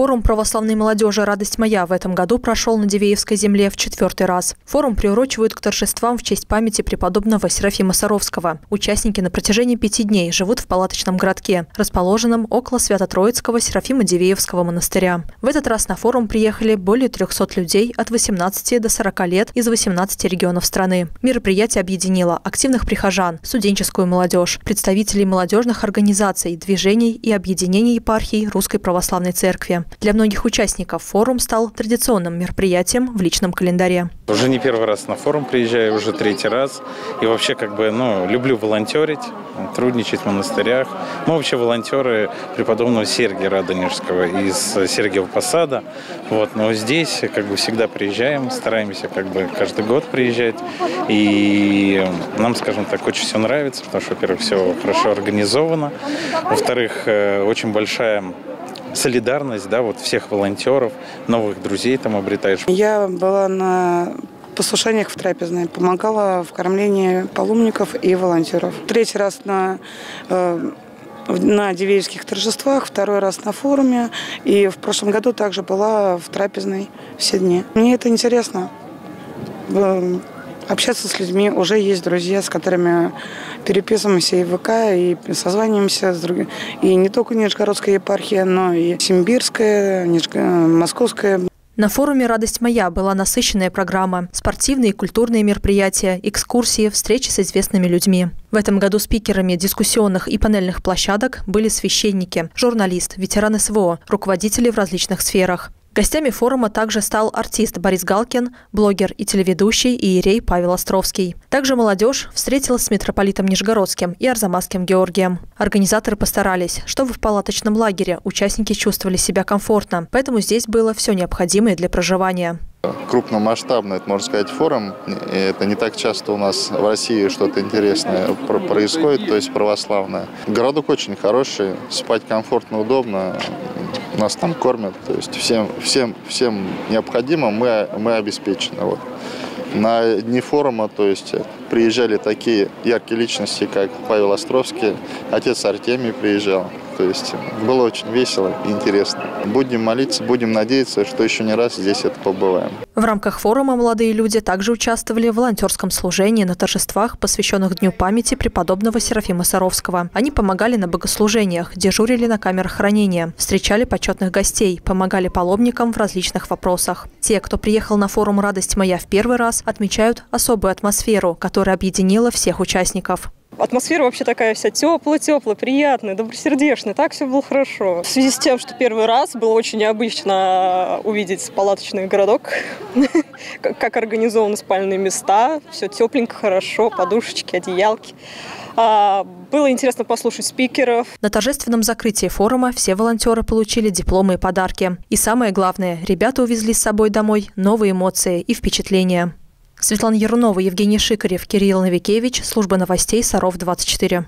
Форум православной молодежи «Радость моя» в этом году прошел на Дивеевской земле в четвертый раз. Форум приурочивают к торжествам в честь памяти преподобного Серафима Саровского. Участники на протяжении пяти дней живут в палаточном городке, расположенном около Свято-Троицкого Серафима Дивеевского монастыря. В этот раз на форум приехали более 300 людей от 18 до 40 лет из 18 регионов страны. Мероприятие объединило активных прихожан, студенческую молодежь, представителей молодежных организаций, движений и объединений епархий Русской Православной Церкви. Для многих участников форум стал традиционным мероприятием в личном календаре. Уже не первый раз на форум приезжаю, уже третий раз. И вообще как бы, ну, люблю волонтерить, трудничать в монастырях. Мы вообще волонтеры преподобного Сергия Радонежского из Сергиева Посада. Вот, но здесь как бы всегда приезжаем, стараемся как бы каждый год приезжать. И нам, скажем так, очень все нравится, потому что, во-первых, все хорошо организовано. Во-вторых, э, очень большая солидарность, да, вот всех волонтеров, новых друзей там обретаешь. Я была на послушаниях в трапезной, помогала в кормлении паломников и волонтеров. Третий раз на э, на Дивеевских торжествах, второй раз на форуме. И в прошлом году также была в трапезной все дни. Мне это интересно общаться с людьми. Уже есть друзья, с которыми переписываемся и в ВК, и созваниваемся с другими. И не только Нижегородская епархия, но и Симбирская, Нижегород... Московская. На форуме «Радость моя» была насыщенная программа. Спортивные и культурные мероприятия, экскурсии, встречи с известными людьми. В этом году спикерами дискуссионных и панельных площадок были священники, журналист, ветераны СВО, руководители в различных сферах. Гостями форума также стал артист Борис Галкин, блогер и телеведущий Иерей Павел Островский. Также молодежь встретилась с митрополитом Нижегородским и Арзамасским Георгием. Организаторы постарались, чтобы в палаточном лагере участники чувствовали себя комфортно, поэтому здесь было все необходимое для проживания. Крупномасштабный, это можно сказать, форум. Это не так часто у нас в России что-то интересное происходит, то есть православное. Городок очень хороший, спать комфортно, удобно нас там кормят, то есть всем, всем, всем необходимым мы, мы обеспечены. Вот. На дни форума, то есть приезжали такие яркие личности, как Павел Островский, отец Артемий приезжал, то есть было очень весело и интересно. Будем молиться, будем надеяться, что еще не раз здесь это побываем. В рамках форума молодые люди также участвовали в волонтерском служении на торжествах, посвященных Дню памяти преподобного Серафима Саровского. Они помогали на богослужениях, дежурили на камерах хранения, встречали почетных гостей, помогали паломникам в различных вопросах. Те, кто приехал на форум «Радость моя» в первый раз, отмечают особую атмосферу, которая объединила всех участников атмосфера вообще такая вся теплая-теплая, приятная, добросердечная. Так все было хорошо. В связи с тем, что первый раз было очень необычно увидеть палаточный городок, как организованы спальные места, все тепленько, хорошо, подушечки, одеялки. А, было интересно послушать спикеров. На торжественном закрытии форума все волонтеры получили дипломы и подарки. И самое главное, ребята увезли с собой домой новые эмоции и впечатления. Светлана Ярунова, Евгений Шикарев, Кирилл Новикевич, служба новостей Саров 24.